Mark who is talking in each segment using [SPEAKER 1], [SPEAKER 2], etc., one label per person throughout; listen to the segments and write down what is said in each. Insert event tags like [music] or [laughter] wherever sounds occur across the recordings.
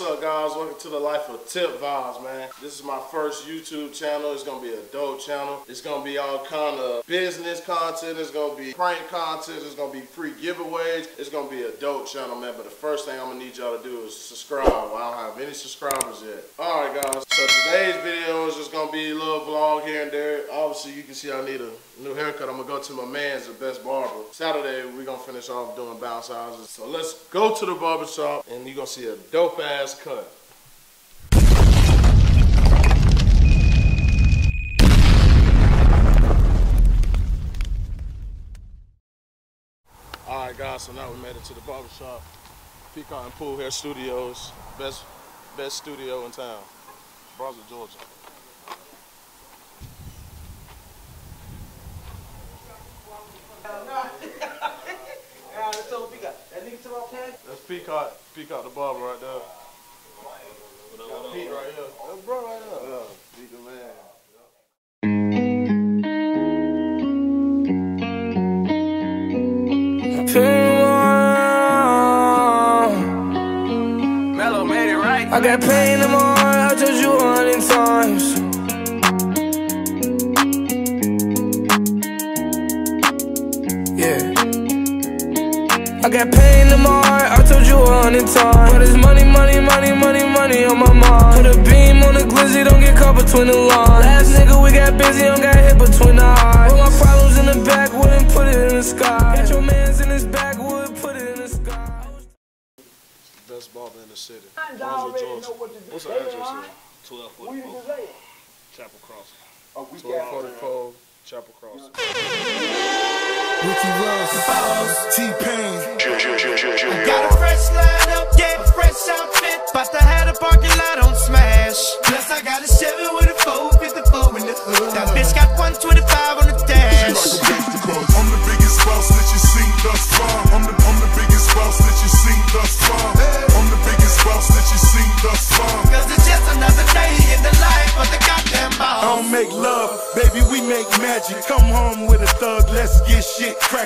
[SPEAKER 1] what's up guys? Welcome to the Life of Tip Vibes, man. This is my first YouTube channel. It's gonna be a dope channel. It's gonna be all kind of business content. It's gonna be prank content. It's gonna be free giveaways. It's gonna be a dope channel, man. But the first thing I'm gonna need y'all to do is subscribe. I don't have any subscribers yet. All right, guys. So today's video is just gonna be a little vlog here and there. Obviously, you can see I need a new haircut. I'm gonna go to my man's, the best barber. Saturday, we're gonna finish off doing bounce houses. So let's go to the barber shop and you're gonna see a dope ass cut. Alright guys, so now we made it to the barber shop. Peacock and Pool Hair Studios. Best best studio in town. Brunswick, Georgia. [laughs] That's Peacock, Peacock the barber right there. Got Pete right here. That's bro right there. Yeah, Pete the man.
[SPEAKER 2] Mellow made it right.
[SPEAKER 3] I got pain in my heart, I told you a hundred times. Yeah. I got pain in my heart, I told you a hundred times. But it's money, money, money, money, money on my mind. Put a beam on the glizzy, don't get caught between the lines. Last nigga, we got busy, don't got hit between the eyes. Put my problems in the backwood, put it in the sky. Got your mans in his backwood, put it in the sky.
[SPEAKER 1] Best barber in the city.
[SPEAKER 4] I already
[SPEAKER 1] Georgia.
[SPEAKER 4] know what to do.
[SPEAKER 1] What's the address
[SPEAKER 4] line.
[SPEAKER 1] here?
[SPEAKER 4] Where
[SPEAKER 5] 1244
[SPEAKER 4] just lay oh, it?
[SPEAKER 5] Chapel Cross.
[SPEAKER 4] Oh, we got
[SPEAKER 1] 1244 Chapel Cross.
[SPEAKER 6] Ricky Ross, T-Pain.
[SPEAKER 7] Got a fresh line up, yeah, fresh outfit. But I had a parking lot on smash. Plus I got a Chevy with a 454 in the hood. That bitch got 125 on the dash.
[SPEAKER 6] I'm the biggest boss that you seen thus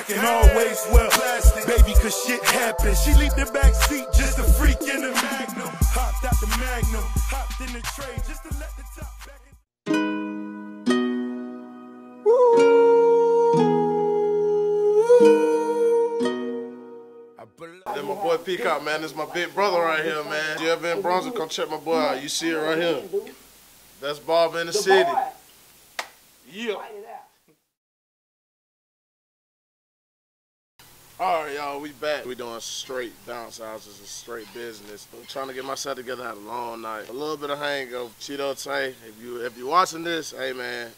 [SPEAKER 6] shit cracking. Always well, baby, cause shit happens. She leave the back seat just a freak in the magnum. Hopped out the magnum, hopped in the tray just to let the top back.
[SPEAKER 1] Then my boy Peacock, man, this is my big brother right here, man. You ever in Brunswick, come check my boy out. You see it right here. That's Bob in the,
[SPEAKER 4] the
[SPEAKER 1] city.
[SPEAKER 4] boy.
[SPEAKER 1] Yeah. All right, y'all, we back. We doing straight bounce houses and straight business. I'm trying to get myself together. Had a long night, a little bit of hangover. Cheeto Tay, if you if you watching this, hey man,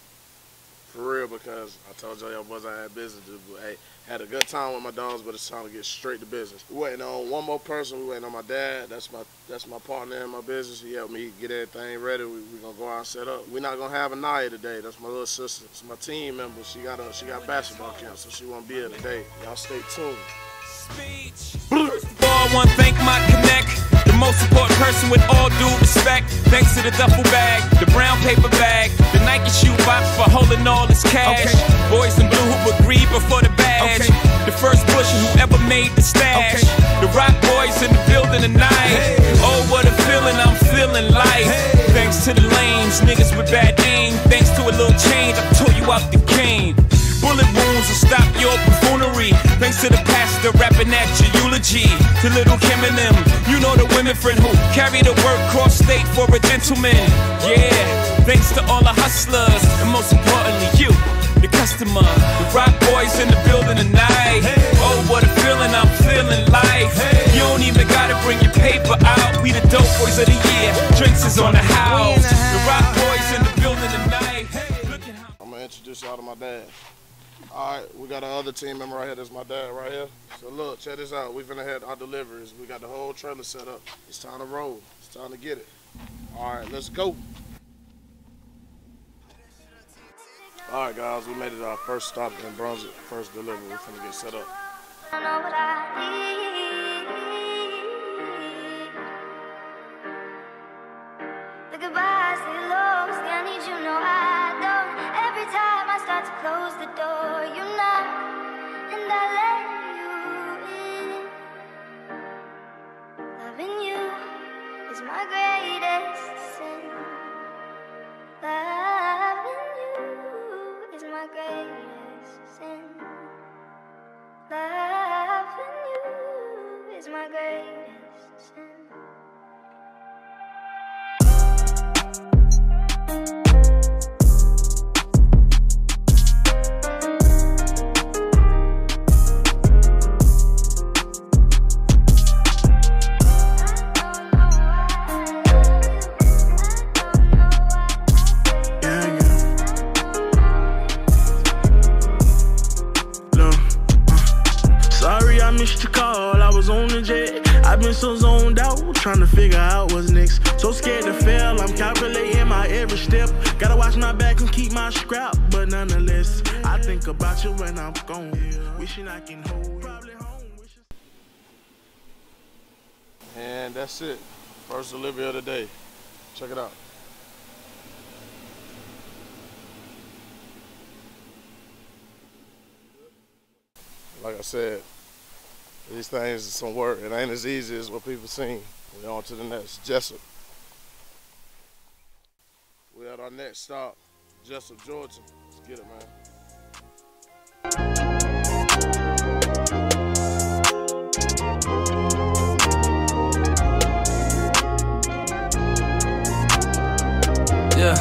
[SPEAKER 1] for real, because I told y'all y'all boys I had business to do. But hey, had a good time with my dogs, but it's time to get straight to business. We waiting on one more person. We waiting on my dad. That's my that's my partner in my business. He helped me get everything ready. We we gonna go out and set up. We're not gonna have Anaya today. That's my little sister. It's my team member. She got a she got basketball camp, so she won't be here today. Y'all stay tuned.
[SPEAKER 2] Speech. First of all, want to thank my connect. The most important person with all due respect. Thanks to the duffel bag, the brown paper bag, the Nike shoe box for holding all this cash. Boys in blue who agreed before the badge. The first pusher who ever made the stash. The rock boys in the building tonight. Oh, what a feeling I'm feeling like. Thanks to the lanes, niggas with bad aim. Thanks to a little change, I tore you out the game. Bullet wounds will stop your buffoonery. Thanks to the pastor rapping at your eulogy. To little Kim and them, you know the women friend who carry the work cross state for a gentleman. Yeah, thanks to all the hustlers, and most importantly, you, the customer. The rock boys in the building tonight. Oh, what a feeling I'm feeling like. You don't even gotta bring your paper out. We the dope boys of the year. Drinks is on the house. The rock boys in the building tonight.
[SPEAKER 1] I'm gonna introduce y'all to my dad. All right, we got our other team member right here. That's my dad right here. So look, check this out. We finna head our deliveries. We got the whole trailer set up. It's time to roll. It's time to get it. All right, let's go. All right, guys, we made it our first stop in Brunswick. First delivery. We're finna get set up.
[SPEAKER 8] You
[SPEAKER 6] so zoned out, trying to figure out what's next. So scared to fail. I'm calculating my every step. Gotta watch my back and keep my scrap. But nonetheless, I think about you when I'm gone. Wishing I can hold. Probably home.
[SPEAKER 1] And that's it. First delivery of the day. Check it out. Like I said, these things is some work. It ain't as easy as what people seem. We on to the next. Jesup. We at our next stop, Jesup, Georgia. Let's get it, man.
[SPEAKER 3] Yeah.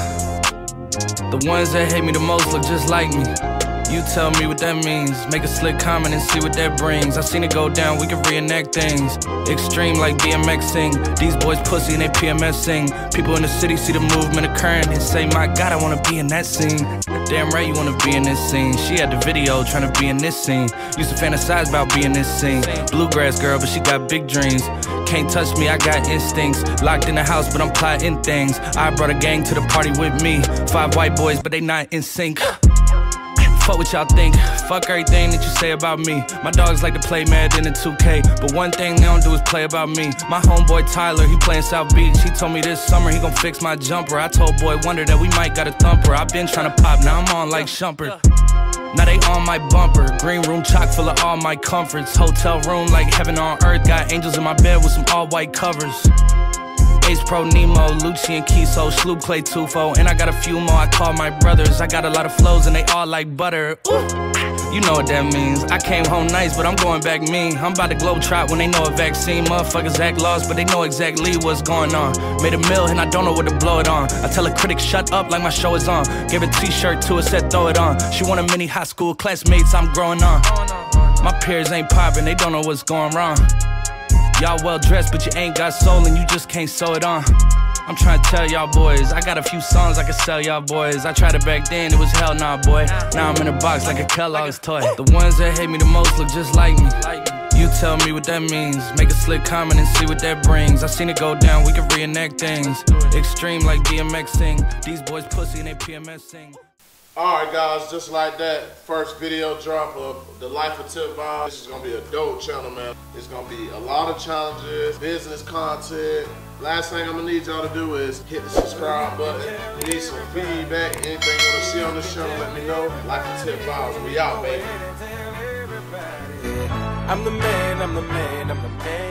[SPEAKER 3] The ones that hate me the most look just like me. You tell me what that means. Make a slick comment and see what that brings. I seen it go down, we can reenact things. Extreme like BMXing. These boys pussy and they PMS sing. People in the city see the movement occurring and say, My God, I wanna be in that scene. Damn right, you wanna be in this scene. She had the video trying to be in this scene. Used to fantasize about being this scene. Bluegrass girl, but she got big dreams. Can't touch me, I got instincts. Locked in the house, but I'm plotting things. I brought a gang to the party with me. Five white boys, but they not in sync. Fuck what y'all think. Fuck everything that you say about me. My dogs like to play Madden and 2K, but one thing they don't do is play about me. My homeboy Tyler, he playing South Beach. He told me this summer he gon' fix my jumper. I told Boy Wonder that we might got a thumper. i been trying to pop, now I'm on like Shumper. Now they on my bumper. Green room chock full of all my comforts. Hotel room like heaven on earth. Got angels in my bed with some all white covers. Ace Pro Nemo, Lucci and Kiso, Sloop Clay Tufo, and I got a few more I call my brothers. I got a lot of flows and they all like butter. Ooh. You know what that means. I came home nice, but I'm going back mean. I'm about to globe trot when they know a vaccine. Motherfuckers act lost, but they know exactly what's going on. Made a mill and I don't know what to blow it on. I tell a critic, shut up like my show is on. Gave a t shirt to her, said throw it on. She want a mini high school classmates, I'm growing on. My peers ain't popping, they don't know what's going wrong. Y'all well dressed, but you ain't got soul and you just can't sew it on. I'm trying to tell y'all boys, I got a few songs I can sell y'all boys. I tried it back then, it was hell nah, boy. Now I'm in a box like a Kellogg's toy. The ones that hate me the most look just like me. You tell me what that means. Make a slick comment and see what that brings. I seen it go down, we can reenact things. Extreme like DMX sing. These boys pussy and they PMS sing.
[SPEAKER 1] Alright guys, just like that, first video drop of the Life of Tip Vibes. This is gonna be a dope channel, man. It's gonna be a lot of challenges, business content. Last thing I'm gonna need y'all to do is hit the subscribe button. Need some feedback, anything you wanna see on this channel, let me know. Life of Tip Vibes, we out, baby.
[SPEAKER 2] I'm the man, I'm the man, I'm the man.